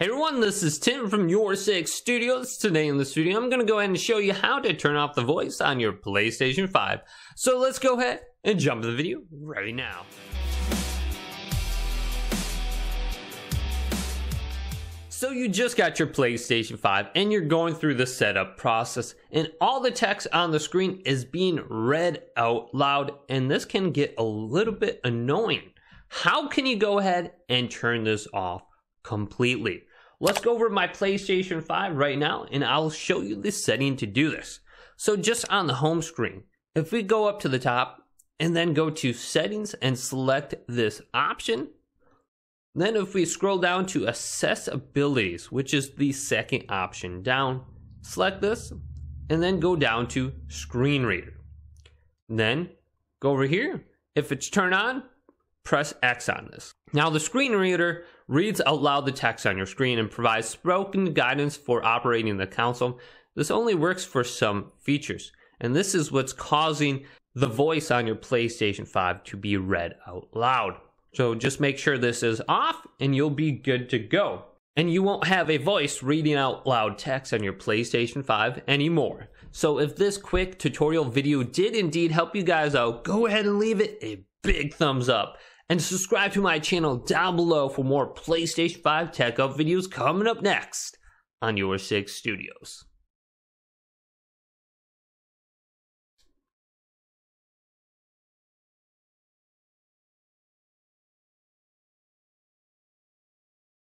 Hey everyone, this is Tim from Your Six Studios. Today in the studio, I'm going to go ahead and show you how to turn off the voice on your PlayStation 5. So let's go ahead and jump to the video right now. So you just got your PlayStation 5 and you're going through the setup process and all the text on the screen is being read out loud and this can get a little bit annoying. How can you go ahead and turn this off completely? Let's go over my PlayStation 5 right now and I'll show you the setting to do this. So just on the home screen, if we go up to the top and then go to settings and select this option, then if we scroll down to accessibilities, which is the second option down, select this and then go down to screen reader. Then go over here. If it's turned on, press X on this. Now the screen reader reads out loud the text on your screen and provides spoken guidance for operating the console. This only works for some features, and this is what's causing the voice on your PlayStation 5 to be read out loud. So just make sure this is off and you'll be good to go. And you won't have a voice reading out loud text on your PlayStation 5 anymore. So if this quick tutorial video did indeed help you guys out, go ahead and leave it a big thumbs up and subscribe to my channel down below for more PlayStation 5 tech up videos coming up next on Your Six Studios.